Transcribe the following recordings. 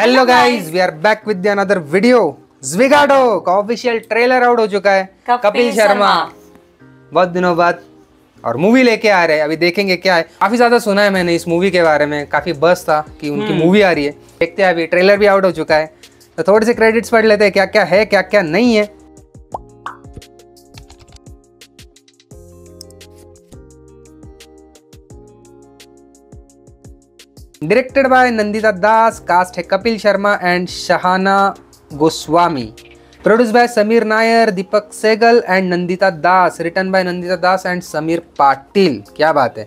Hello guys we are back with another video Zwigato का official trailer out हो चुका है। कपिल शर्मा। शर्मा। बहुत दिनों बाद और मूवी लेके आ रहे हैं। अभी देखेंगे क्या है। काफ़ी ज़्यादा सुना है मैंने इस मूवी के बारे में। काफ़ी बस था कि उनकी मूवी आ रही है। देखते हैं अभी ट्रेलर भी आउट हो चुका है। तो थोड़े से क्रेडिट्स पढ़ लेते हैं। क्या क्या है क्या क्या नहीं है। Directed by Nandita Das cast है Kapil Sharma and Shahana Goswami produce by Sameer Nair Deepak Segal and Nandita Das written by Nandita Das and Sameer Patil क्या बात है?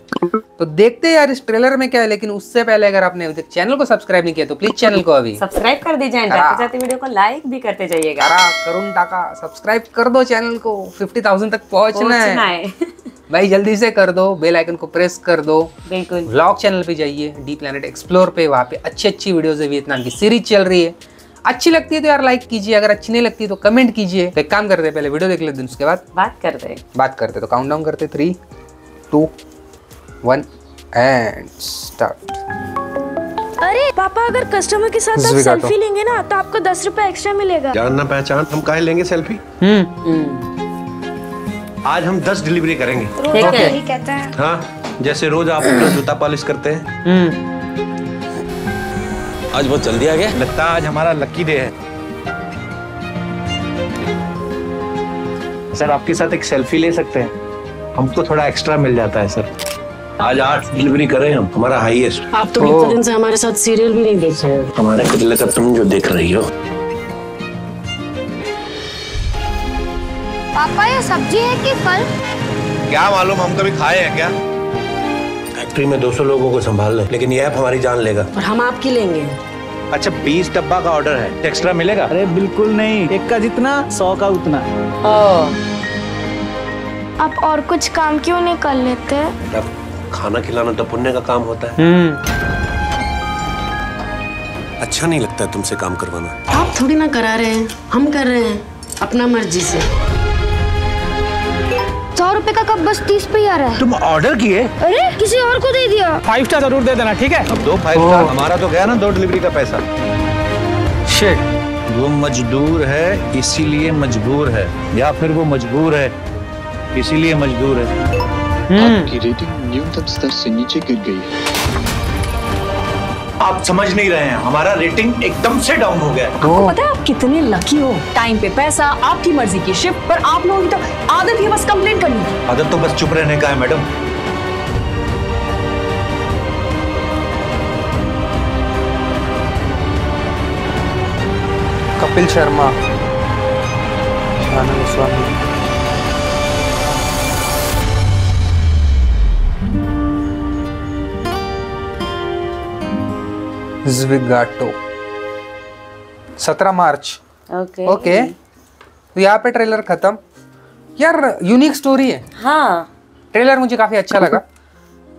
तो देखते हैं यार इस ट्रेलर में क्या है लेकिन उससे पहले अगर आपने अभी तक चैनल को सब्सक्राइब नहीं किया तो प्लीज़ चैनल को अभी। सब्सक्राइब कर दीजिए जाते जाते वीडियो को लाइक भी करते जाइएगा। करुण टाका सब्सक्राइब कर दो चैनल को। 50,000 तक पहुँचना पहुँचना है है। भाई जल्दी से कर दो बेल आइकन को प्रेस कर दो। बिल्कुल। व्लॉग चैनल पे जाइए डी प्लैनेट एक्सप्लोर पे वहाँ पे अच्छी अच्छी वीडियोस है वियतनाम की सीरीज़ चल रही है। अच्छी लगती है तो यार लाइक कीजिए अगर अच्छी नहीं लगती तो कमेंट कीजिए। तो एक काम करते हैं पहले वीडियो देख लेते हैं उसके बाद बात करते हैं। बात करते तो काउंट डाउन करते three two one and start अरे पापा अगर कस्टमर के साथ आप सेल्फी। लेंगे ना तो आपको दस रुपए एक्स्ट्रा मिलेगा। जानना पहचान हम काहे लेंगे सेल्फी हम्म। आज हम दस डिलीवरी करेंगे। ठीक है। यही कहता है। हाँ जैसे रोज आप अपना जूता पॉलिश करते हैं। हम्म। आज बहुत जल्दी आ गया? लगता है आज हमारा लक्की डे है। सर आपके साथ एक सेल्फी ले सकते हैं। हमको थोड़ा एक्स्ट्रा मिल जाता है सर। आज आठ डिलीवरी करें हम हमारा हाईएस्ट आप तो इतने दिन से हमारे साथ सीरियल भी नहीं देख रहे हो। हमारे बदले का तुम जो देख रही हो। पापा ये सब्ज़ी है कि फल? क्या मालूम हम कभी खाए हैं क्या? फैक्ट्री में 200 लोगों को संभाल ले लेकिन ये ऐप हमारी जान लेगा। और हम आपकी लेंगे। अच्छा 20 डब्बा का ऑर्डर है। एक्स्ट्रा मिलेगा? अरे बिल्कुल नहीं। एक का जितना सौ का उतना। आप और कुछ काम क्यों नहीं कर लेते? अब खाना खिलाना तो पुण्य का काम होता है। हम्म। अच्छा नहीं लगता है तुमसे काम करवाना। आप थोड़ी ना करा रहे हैं। हम कर रहे हैं अपना मर्ज़ी से। सौ रुपए का कप बस तीस पे आ रहा है। तुम ऑर्डर किए? अरे किसी और को दे दिया। फाइव स्टार ज़रूर दे देना ठीक है? अब दो फाइव स्टार हमारा तो गया ना दो डिलीवरी का पैसा। शिट वो मजदूर है इसीलिए मजबूर है। या फिर वो मजबूर है इसीलिए मजबूर है। आपकी रेटिंग न्यूनतम स्तर से नीचे गिर गई है। आप समझ नहीं रहे हैं। हमारा रेटिंग एकदम से डाउन हो गया है। आपको पता है आप कितने लकी हो? टाइम पे पैसा आपकी मर्ज़ी की शिफ्ट पर आप लोगों की तो आदत ही बस कंप्लेन करने आदत तो बस चुप रहने का है मैडम। कपिल शर्मा। गोस्वामी ज्विगाटो सत्रह मार्च। ओके ओके तो यहाँ पे ट्रेलर खत्म। यार यूनिक स्टोरी है। हाँ। ट्रेलर मुझे काफ़ी अच्छा लगा।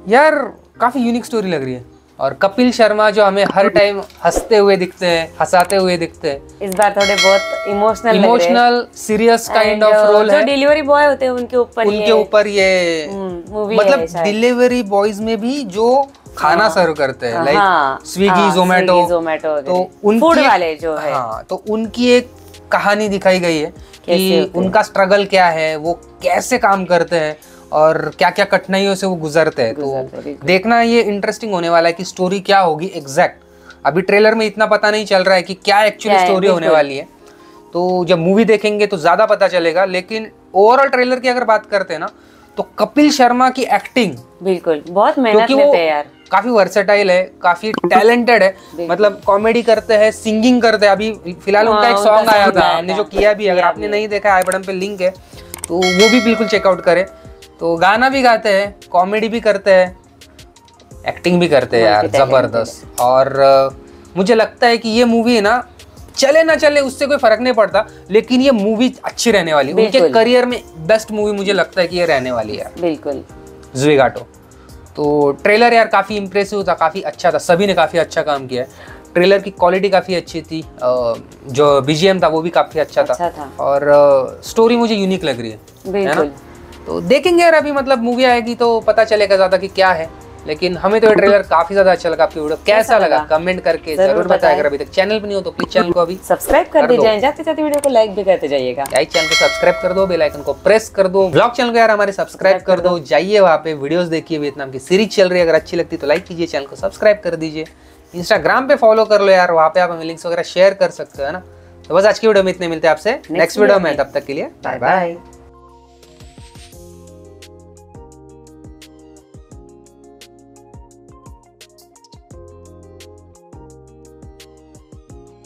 यार काफ़ी यूनिक स्टोरी लग रही है। और कपिल शर्मा जो हमें हर टाइम हँसते हुए दिखते हैं हंसाते हुए दिखते हैं। इस बार थोड़े बहुत emotional emotional serious kind of role है। डिलीवरी बॉय होते हैं उनके ऊपर उनके ये। ऊपर ये। हम्म, movie मतलब डिलीवरी बॉयज़ में भी जो खाना सर्व करते हैं हाँ, लाइक स्विगी हाँ, जोमेटो तो। उनकी वाले जो है। हाँ तो उनकी एक कहानी दिखाई गई है कि उनका स्ट्रगल क्या है वो कैसे काम करते हैं और क्या क्या कठिनाइयों से वो गुजरते हैं। तो देखना ये इंटरेस्टिंग होने वाला है कि स्टोरी क्या होगी एग्जैक्ट अभी ट्रेलर में इतना पता नहीं चल रहा है कि क्या एक्चुअली स्टोरी होने वाली है। तो जब मूवी देखेंगे तो ज़्यादा पता चलेगा लेकिन ओवरऑल ट्रेलर की अगर बात करते हैं ना तो कपिल शर्मा की एक्टिंग बिल्कुल बहुत मेहनत लेते हैं यार। काफ़ी वर्सेटाइल है काफ़ी टैलेंटेड है। मतलब कॉमेडी करते हैं सिंगिंग करते हैं। अभी फ़िलहाल उनका हाँ, एक सॉन्ग आया था हमने जो किया भी अगर आपने नहीं देखा आई बटन पे लिंक है तो वो भी बिल्कुल चेकआउट करें। तो गाना भी गाते हैं कॉमेडी भी करते हैं एक्टिंग भी करते हैं यार ज़बरदस्त। और मुझे लगता है कि ये मूवी है ना चले ना चले उससे कोई फ़र्क नहीं पड़ता लेकिन ये मूवी अच्छी रहने वाली है। उनके करियर में बेस्ट मूवी मुझे लगता है कि ये रहने वाली है। बिल्कुल। ज्विगाटो तो ट्रेलर यार काफ़ी इम्प्रेसिव था काफ़ी अच्छा था। सभी ने काफ़ी अच्छा काम किया है। ट्रेलर की क्वालिटी काफ़ी अच्छी थी। जो बीजीएम था वो भी काफ़ी अच्छा, अच्छा था। था। और स्टोरी मुझे यूनिक लग रही है है ना? तो देखेंगे यार अभी मतलब मूवी आएगी तो पता चलेगा ज़्यादा कि क्या है। लेकिन हमें तो ये ट्रेलर काफ़ी ज़्यादा अच्छा लगा आपकी वीडियो कैसा लगा? लगा? कमेंट करके ज़रूर बताया अगर अभी तक चैनल पे नहीं हो तो प्लीज़ चैनल को अभी सब्सक्राइब कर। दीजिए। जाते जाते वीडियो को लाइक भी करते जाइएगा। चैनल को सब्सक्राइब कर दो बेल आइकन को प्रेस कर दो। ब्लॉग चैनल को यार हमारे सब्सक्राइब कर दो। जाइए वहाँ पे वीडियोस देखिए वियतनाम की सीरीज़ चल रही है। अगर अच्छी लगती तो लाइक कीजिए चैनल को सब्सक्राइब कर दीजिए। इंस्टाग्राम पे फॉलो कर लो यार वहाँ पे आप हमें लिंक्स वगैरह शेयर कर सकते हो है ना? तो बस आज की वीडियो में इतने मिलते हैं आपसे। नेक्स्ट वीडियो में। तब तक के लिए बाय बाय